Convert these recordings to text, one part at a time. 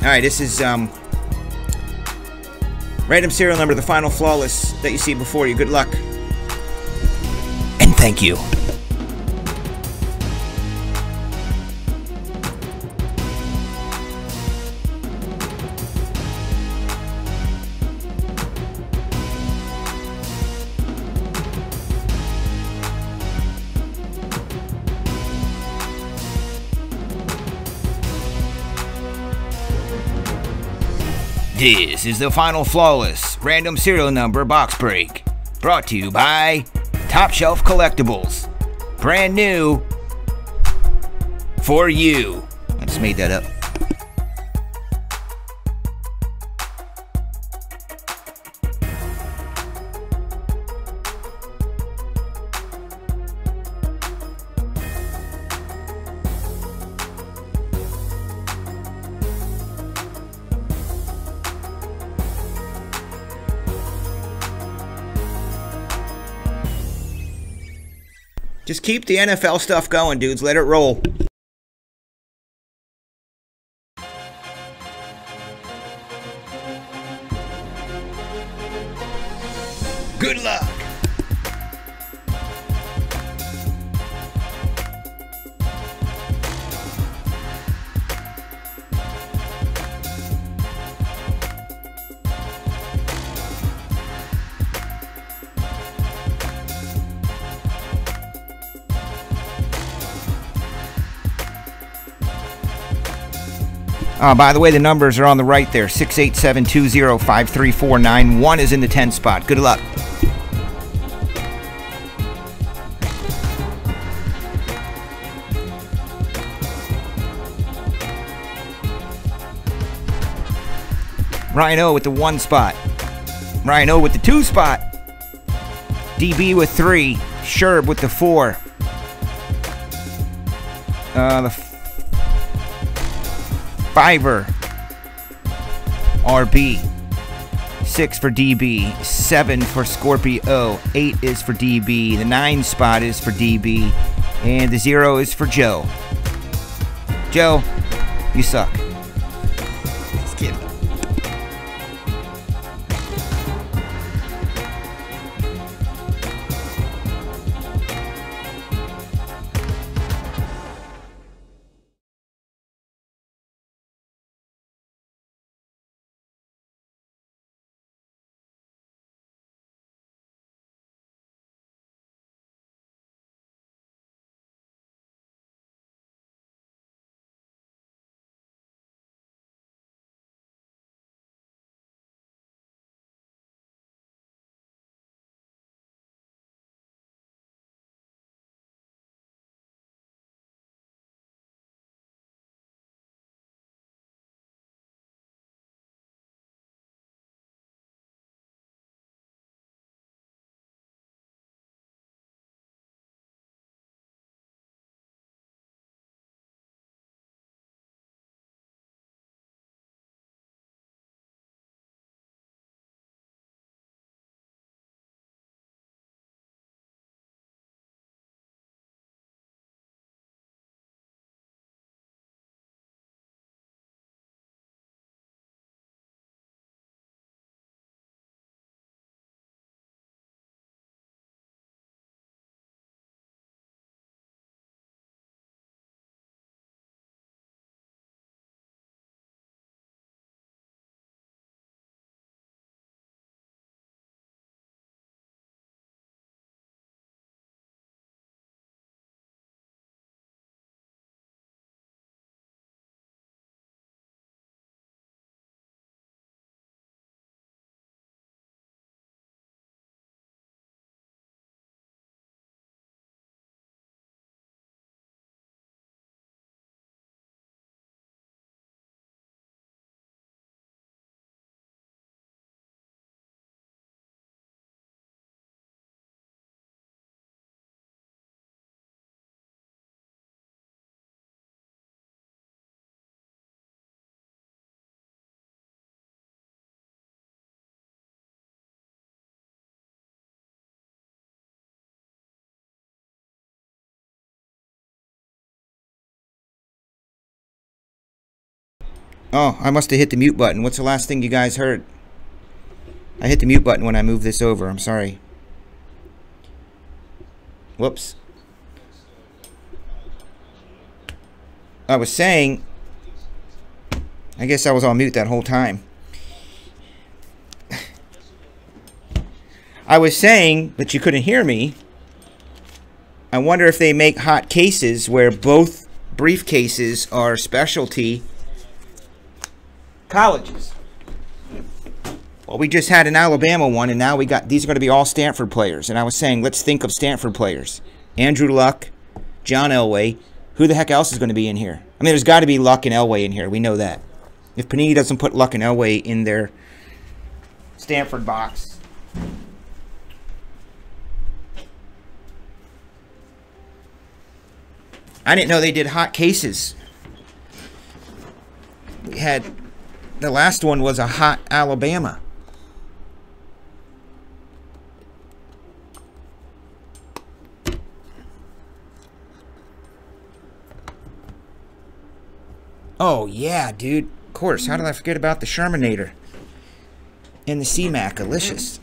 All right, this is um, random serial number, the final flawless that you see before you. Good luck. And thank you. This is the final flawless random serial number box break. Brought to you by Top Shelf Collectibles. Brand new for you. I just made that up. Just keep the NFL stuff going, dudes. Let it roll. Uh, by the way, the numbers are on the right there 687205349. One is in the 10 spot. Good luck. Ryan O with the one spot. Ryan O with the two spot. DB with three. Sherb with the four. Uh, the Fiver. RB. Six for DB. Seven for Scorpio. Eight is for DB. The nine spot is for DB. And the zero is for Joe. Joe, you suck. Oh, I must have hit the mute button. What's the last thing you guys heard? I hit the mute button when I moved this over. I'm sorry. Whoops. I was saying, I guess I was on mute that whole time. I was saying, but you couldn't hear me. I wonder if they make hot cases where both briefcases are specialty colleges. Well, we just had an Alabama one, and now we got these are going to be all Stanford players. And I was saying, let's think of Stanford players: Andrew Luck, John Elway. Who the heck else is going to be in here? I mean, there's got to be Luck and Elway in here. We know that. If Panini doesn't put Luck and Elway in their Stanford box, I didn't know they did hot cases. We had the last one was a hot Alabama. Oh yeah, dude. Of course. How did I forget about the Shermanator? And the CMAC, delicious.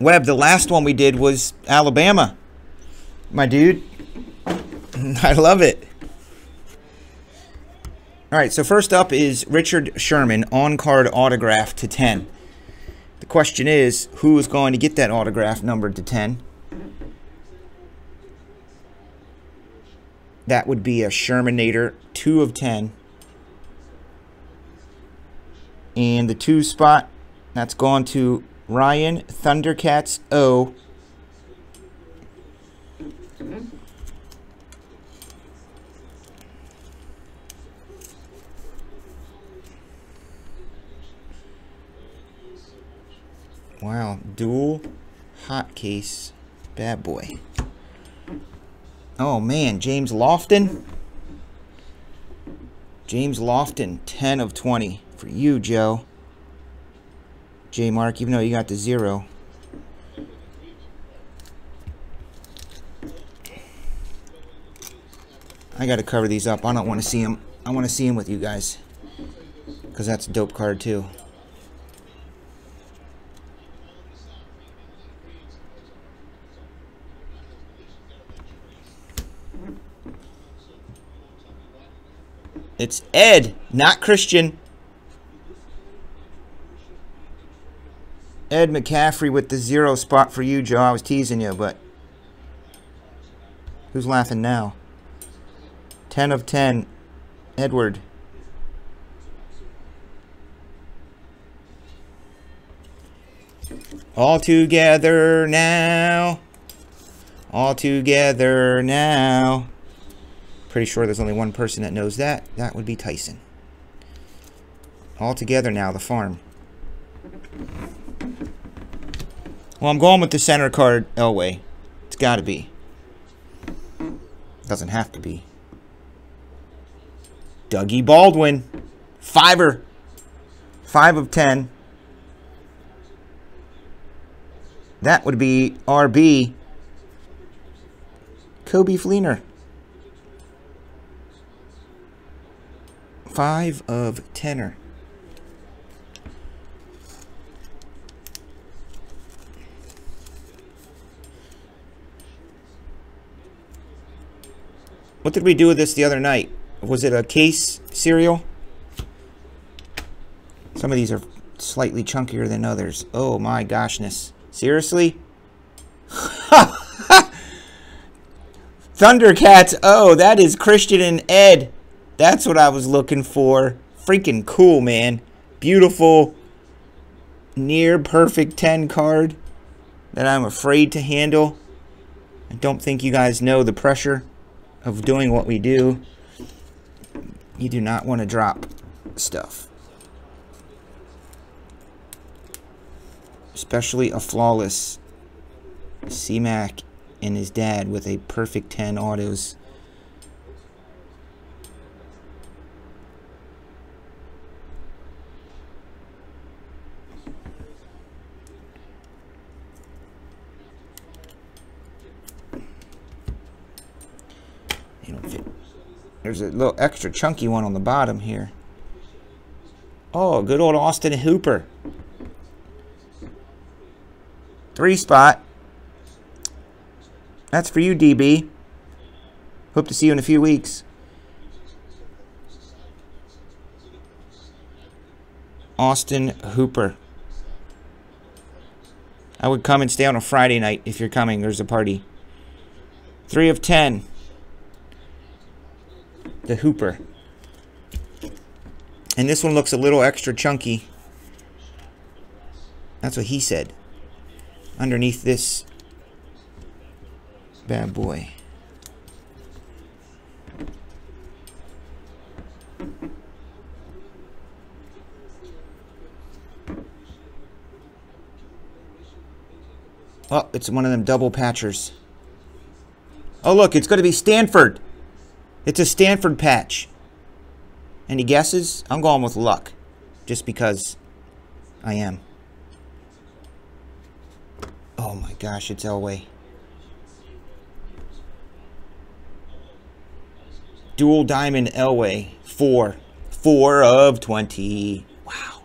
Webb, the last one we did was Alabama my dude. I love it. All right, so first up is Richard Sherman on card autograph to 10. The question is who is going to get that autograph numbered to 10? That would be a Shermanator 2 of 10. And the 2 spot, that's gone to Ryan Thundercats O Wow, dual hot case bad boy. Oh man, James Lofton. James Lofton, 10 of 20 for you, Joe. J Mark, even though you got the zero. I got to cover these up. I don't want to see them. I want to see them with you guys. Because that's a dope card, too. It's Ed, not Christian. Ed McCaffrey with the zero spot for you, Joe. I was teasing you, but who's laughing now? 10 of 10. Edward. All together now. All together now. Pretty sure there's only one person that knows that. That would be Tyson. All together now, the farm. Well, I'm going with the center card Elway. It's got to be. Doesn't have to be. Dougie Baldwin, fiver, five of ten. That would be RB. Coby Fleener. Five of tenor. What did we do with this the other night? was it a case serial? Some of these are slightly chunkier than others. Oh my goshness. Seriously? Thundercats. Oh, that is Christian and Ed. That's what I was looking for. Freaking cool, man. Beautiful, near perfect 10 card that I'm afraid to handle. I don't think you guys know the pressure of doing what we do. You do not want to drop stuff. Especially a flawless C-Mac and his dad with a perfect 10 autos. There's a little extra chunky one on the bottom here. Oh, good old Austin Hooper. Three spot. That's for you, DB. Hope to see you in a few weeks. Austin Hooper. I would come and stay on a Friday night if you're coming. There's a party. Three of ten. The Hooper. And this one looks a little extra chunky. That's what he said. Underneath this bad boy. Oh, it's one of them double patchers. Oh, look, it's going to be Stanford. It's a Stanford patch. Any guesses? I'm going with luck. Just because I am. Oh my gosh, it's Elway. Dual Diamond Elway. Four. Four of 20. Wow.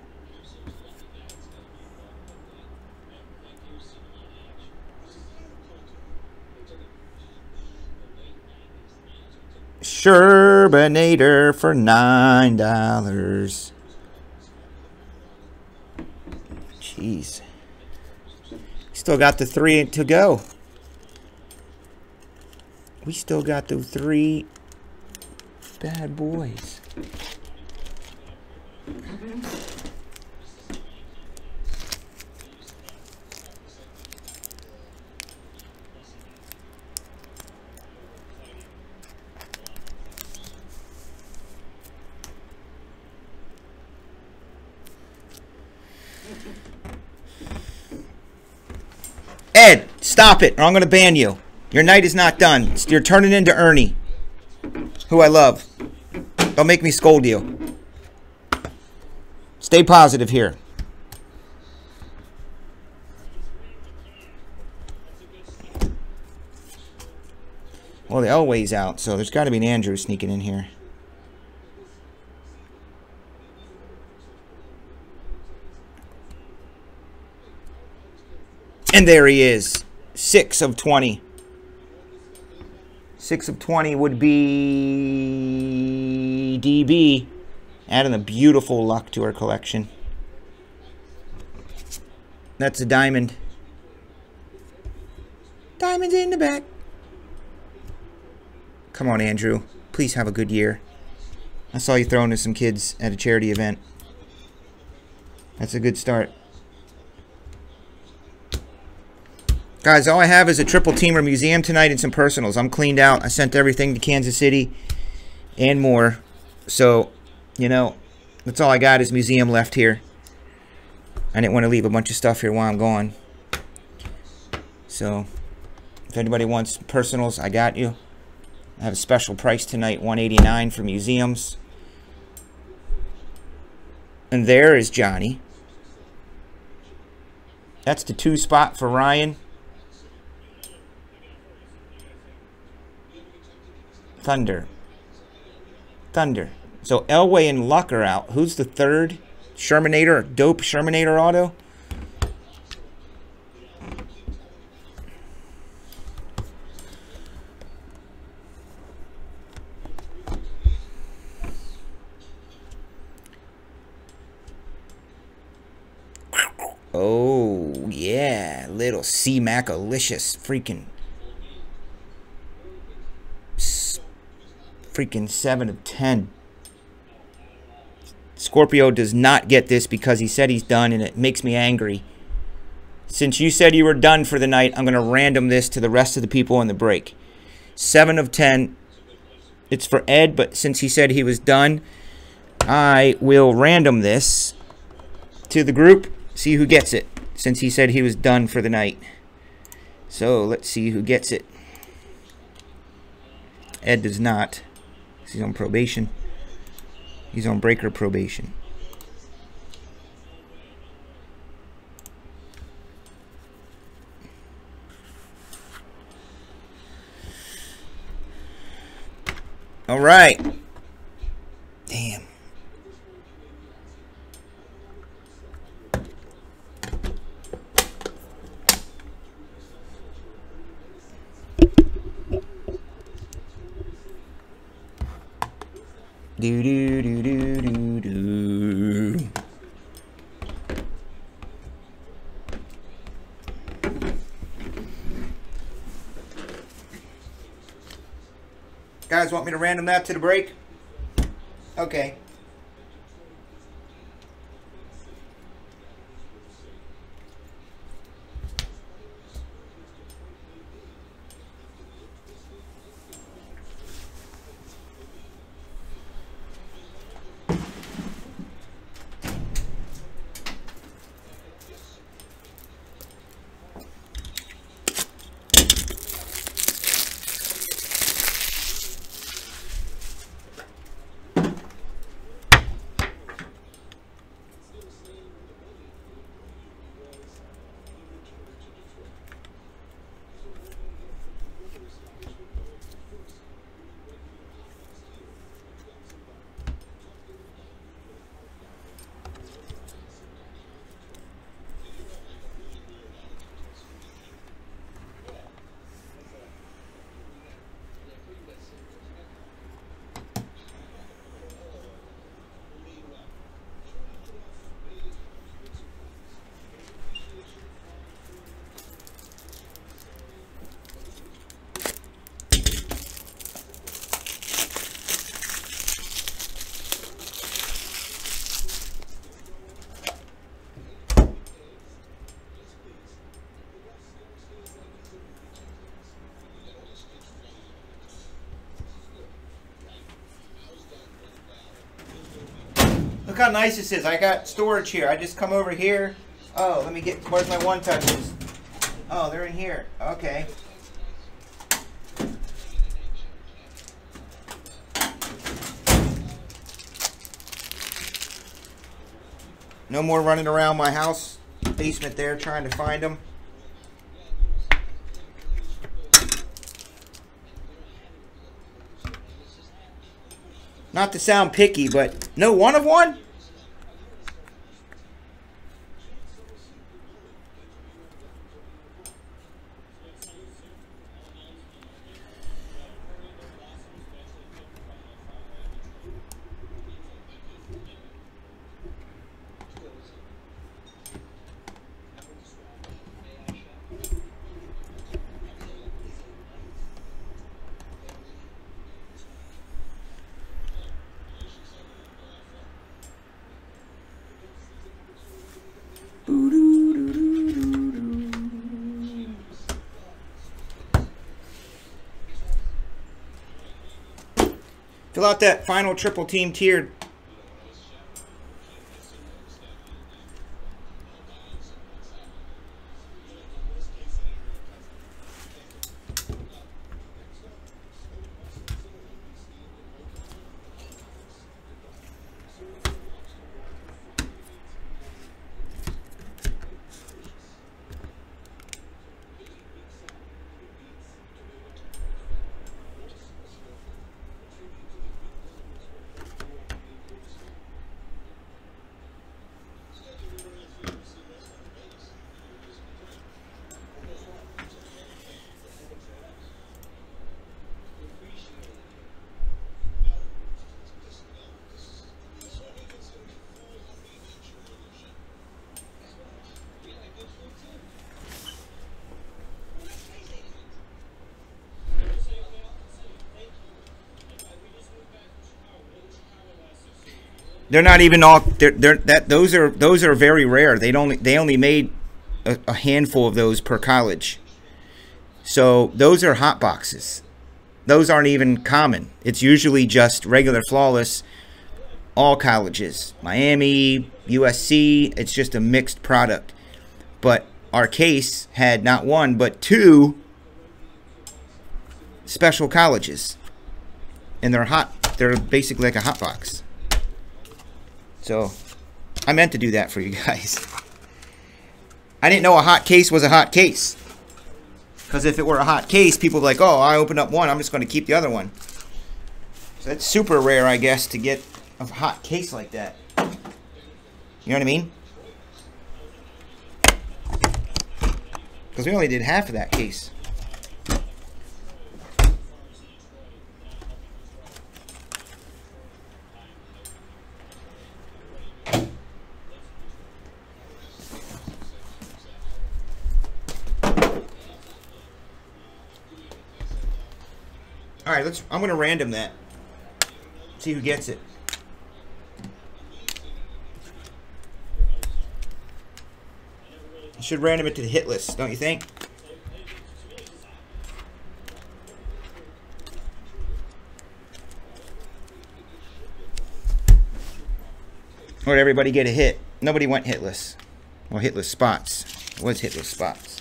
Sherbinator for $9. Jeez. Still got the three to go. We still got the three bad boys. Ed, stop it, or I'm going to ban you. Your night is not done. You're turning into Ernie, who I love. Don't make me scold you. Stay positive here. Well, the Elway's out, so there's got to be an Andrew sneaking in here. And there he is. 6 of 20. 6 of 20 would be DB. Adding a beautiful luck to our collection. That's a diamond. Diamonds in the back. Come on, Andrew. Please have a good year. I saw you throwing to some kids at a charity event. That's a good start. Guys, all I have is a triple teamer museum tonight and some personals. I'm cleaned out. I sent everything to Kansas City and more. So, you know, that's all I got is museum left here. I didn't want to leave a bunch of stuff here while I'm gone. So, if anybody wants personals, I got you. I have a special price tonight, 189 for museums. And there is Johnny. That's the two spot for Ryan. Thunder. Thunder. So Elway and Luck are out. Who's the third? Shermanator, dope Shermanator auto? Oh, yeah. Little C-Mac-alicious freaking freaking 7 of 10. Scorpio does not get this because he said he's done and it makes me angry. Since you said you were done for the night, I'm going to random this to the rest of the people in the break. 7 of 10. It's for Ed, but since he said he was done, I will random this to the group, see who gets it, since he said he was done for the night. So let's see who gets it. Ed does not. He's on probation. He's on breaker probation. All right. Damn. Do do do do do do. Guys, want me to random that to the break? Okay. Look how nice this is. I got storage here. I just come over here. Oh, let me get, where's my one touches? Oh, they're in here. Okay. No more running around my house basement there trying to find them. Not to sound picky, but no one of one? Fill out that final triple team tiered. They're not even all. They're, they're that those are those are very rare. They only they only made a, a handful of those per college. So those are hot boxes. Those aren't even common. It's usually just regular flawless. All colleges, Miami, USC. It's just a mixed product. But our case had not one but two special colleges, and they're hot. They're basically like a hot box. So I meant to do that for you guys. I didn't know a hot case was a hot case. Because if it were a hot case, people would be like, oh, I opened up one. I'm just going to keep the other one. So that's super rare, I guess, to get a hot case like that. You know what I mean? Because we only did half of that case. All right, let's. I'm gonna random that. See who gets it. You should random it to the hit list, don't you think? Or everybody get a hit? Nobody went hitless. Well, hitless spots. It was hitless spots.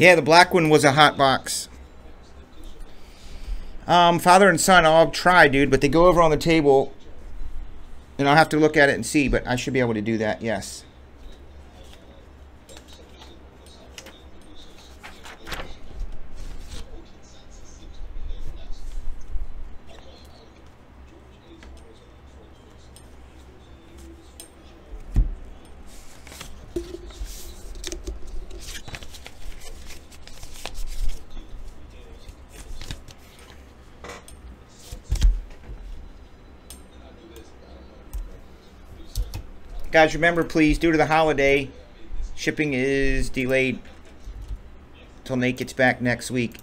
Yeah, the black one was a hot box. Um, father and son, I'll try, dude, but they go over on the table, and I'll have to look at it and see, but I should be able to do that, yes. Guys, remember, please, due to the holiday, shipping is delayed until Nate gets back next week.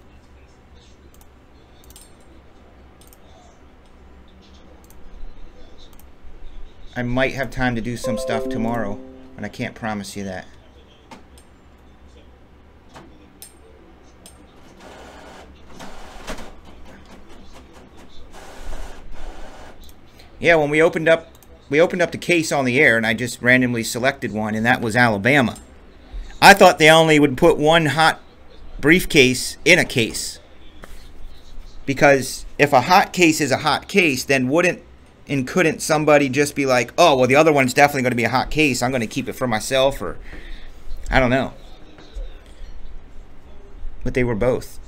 I might have time to do some stuff tomorrow, but I can't promise you that. Yeah, when we opened up we opened up the case on the air and I just randomly selected one and that was Alabama. I thought they only would put one hot briefcase in a case. Because if a hot case is a hot case, then wouldn't and couldn't somebody just be like, oh, well, the other one's definitely going to be a hot case. I'm going to keep it for myself or I don't know. But they were both.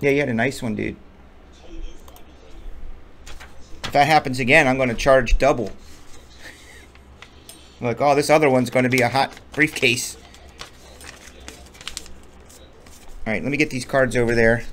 Yeah, you had a nice one, dude that happens again, I'm going to charge double. like, oh, this other one's going to be a hot briefcase. Alright, let me get these cards over there.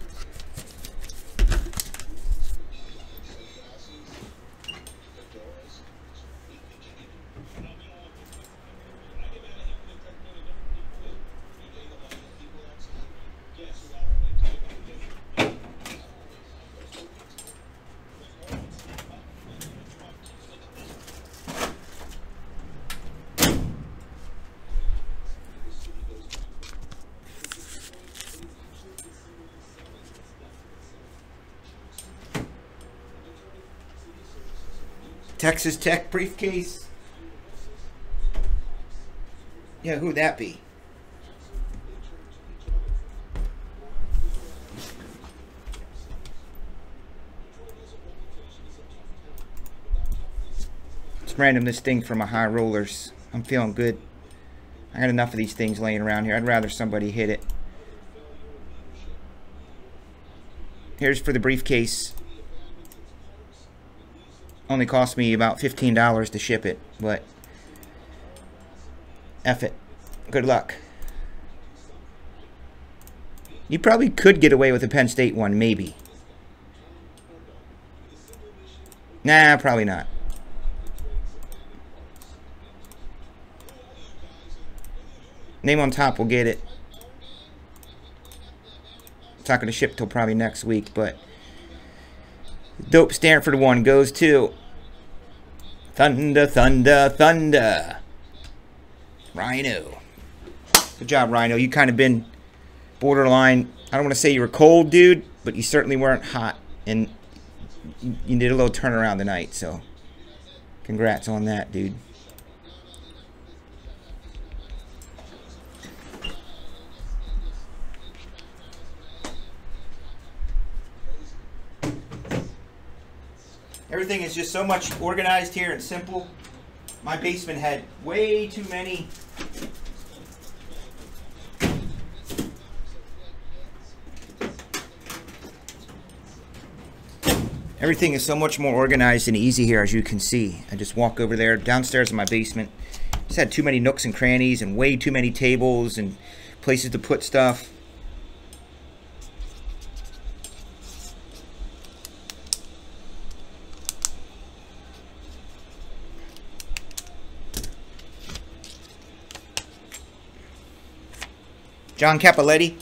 Texas Tech briefcase. Yeah, who'd that be? Let's random this thing from a high rollers. I'm feeling good. I got enough of these things laying around here. I'd rather somebody hit it. Here's for the briefcase. Only cost me about $15 to ship it, but F it. Good luck. You probably could get away with a Penn State one, maybe. Nah, probably not. Name on top will get it. It's not going to ship till probably next week, but dope Stanford one goes to Thunder, Thunder, Thunder. Rhino. Good job, Rhino. You kind of been borderline. I don't want to say you were cold, dude, but you certainly weren't hot. And you did a little turnaround tonight, so congrats on that, dude. Everything is just so much organized here and simple. My basement had way too many Everything is so much more organized and easy here, as you can see. I just walk over there, downstairs in my basement. Just had too many nooks and crannies and way too many tables and places to put stuff. John Cappelletti,